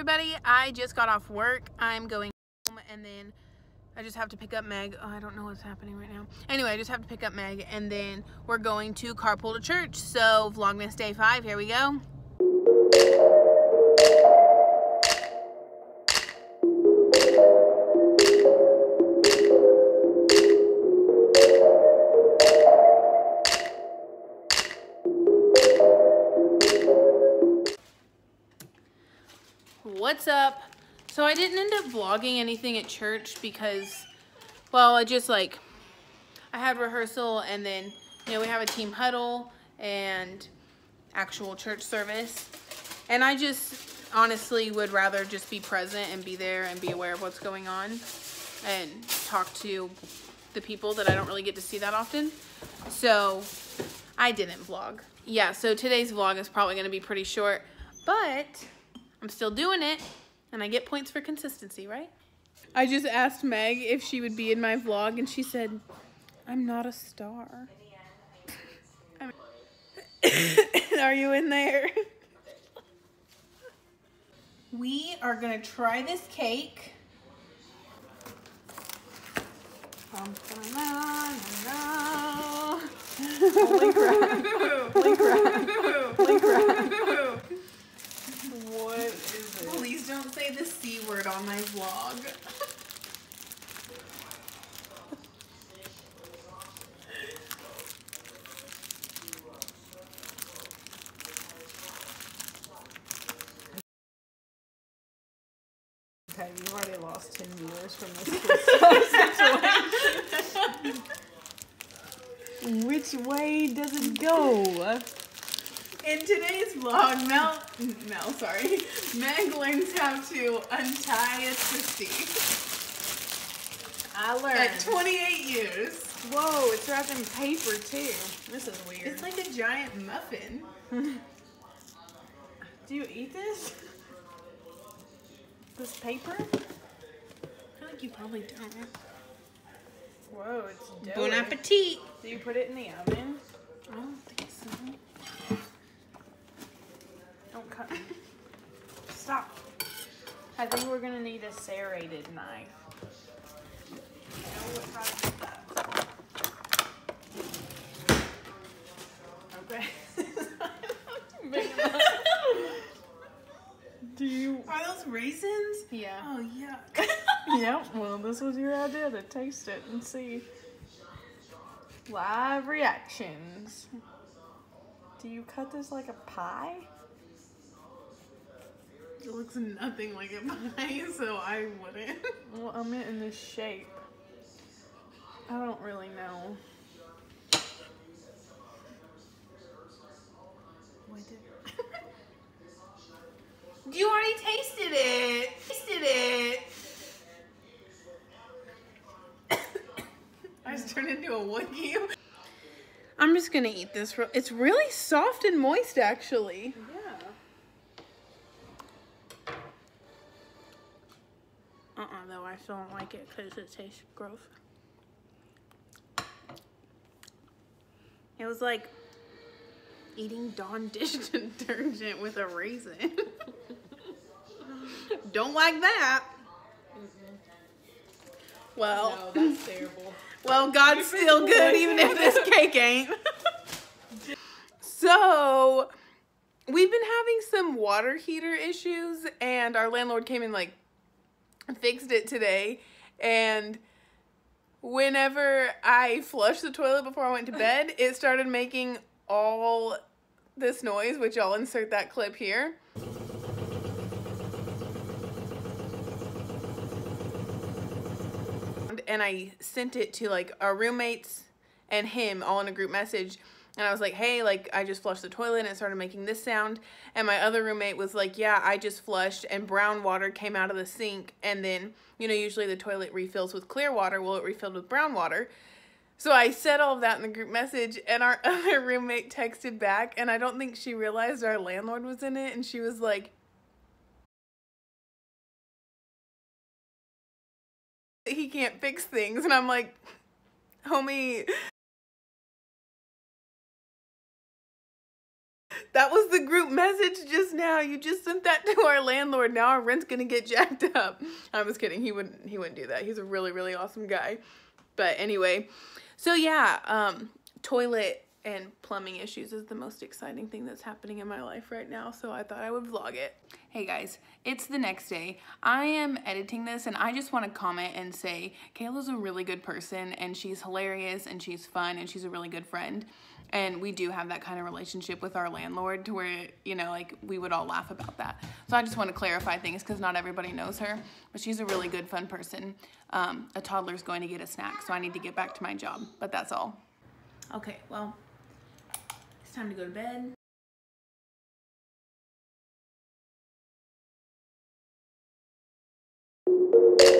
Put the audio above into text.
everybody. I just got off work. I'm going home and then I just have to pick up Meg. Oh, I don't know what's happening right now. Anyway, I just have to pick up Meg and then we're going to carpool to church. So Vlogmas day five, here we go. What's up? So I didn't end up vlogging anything at church because, well, I just like, I had rehearsal and then, you know, we have a team huddle and actual church service. And I just honestly would rather just be present and be there and be aware of what's going on and talk to the people that I don't really get to see that often. So I didn't vlog. Yeah, so today's vlog is probably going to be pretty short, but I'm still doing it and I get points for consistency, right? I just asked Meg if she would be in my vlog and she said, I'm not a star. are you in there? We are gonna try this cake. Holy crap. Holy crap. Holy crap. What is it? Please don't say the C word on my vlog. Okay, you've already lost 10 viewers from this situation. Which way does it go? In today's vlog, Mel, Mel, sorry, Meg learns how to untie a twisty I learned. at 28 years. Whoa, it's wrapped in paper too. This is weird. It's like a giant muffin. Do you eat this? This paper? I feel like you probably don't. Whoa, it's doughy. Bon appetit. Do you put it in the oven? I don't think so. Don't cut me. Stop. I think we're gonna need a serrated knife. I know what to get. Okay. Do you? Are those raisins? Yeah. Oh, yuck. Yep. Well, this was your idea to taste it and see live reactions. Do you cut this like a pie? It looks nothing like a pie, so I wouldn't. Well, I'm in this shape. I don't really know. You already tasted it. Tasted it. I just turned into a Wookiee. I'm just gonna eat this. It's really soft and moist, actually. Yeah. Though I still don't like it because it tastes gross. It was like eating Dawn dish detergent with a raisin. don't like that. Well, No, that's terrible. well, God's still good even if this cake ain't. so, we've been having some water heater issues and our landlord came in like fixed it today and whenever I flushed the toilet before I went to bed, it started making all this noise, which I'll insert that clip here. And I sent it to like our roommates and him all in a group message. And I was like, hey, like, I just flushed the toilet and it started making this sound. And my other roommate was like, yeah, I just flushed and brown water came out of the sink. And then, you know, usually the toilet refills with clear water. Well, it refilled with brown water. So I said all of that in the group message, and our other roommate texted back, and I don't think she realized our landlord was in it. And she was like, he can't fix things. And I'm like, homie, now. You just sent that to our landlord. Now our rent's gonna get jacked up. I was kidding. He wouldn't. He wouldn't do that. He's a really, really awesome guy. But anyway, so yeah, um, toilet and plumbing issues is the most exciting thing that's happening in my life right now. So I thought I would vlog it. Hey guys, it's the next day. I am editing this and I just want to comment and say Kayla's a really good person and she's hilarious and she's fun and she's a really good friend. And we do have that kind of relationship with our landlord to where, you know, like we would all laugh about that. So I just want to clarify things because not everybody knows her, but she's a really good, fun person. Um, a toddler's going to get a snack, so I need to get back to my job, but that's all. Okay, well, it's time to go to bed. you